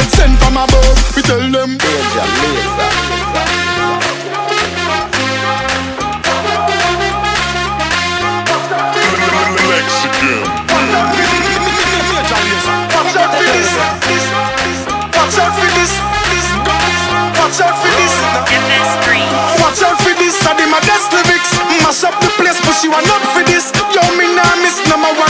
word sent from above. We tell them. Watch out for this. Watch out for this. Watch out for this. Watch out for this. I did this. best lyrics. Mash this. the place, but this. want up for this. Yo, this. nah miss number this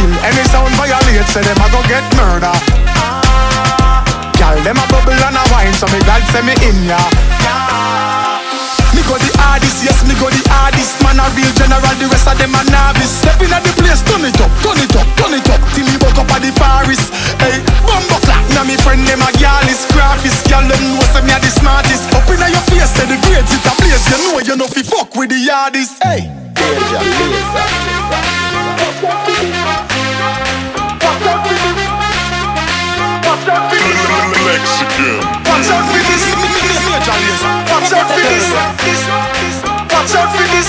Kill any sound violate, say them a go get murder. Ah. Gal them a bubble and a wine, so me glad say me in ya. Me go the hardest, yes me go the hardest. Man a real general, the rest of them a novice. Step in at the place, turn it up, turn it up, turn it up. Till me buck up at the forest. Hey, bumbo clap, now me friend them a gyal is graphist Gyal them know say me a the smartest. Up inna your face, say the grades it a place. You know you know fi fuck with the hardest. Hey, Major Lazer. Flexican. Out for this. Watch out for this. Watch out for this.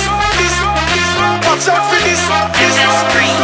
Watch out for this. MS3. Watch out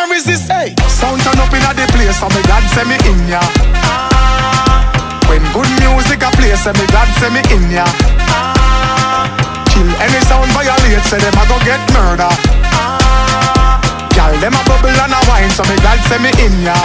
can't resist. Hey, sound turn up inna the place, so me glad say me in ya. When good music a play, say me glad say me in ya. Kill any sound violate, say them a go get murder. Gal them a bubble and a wine, so me glad say me in ya.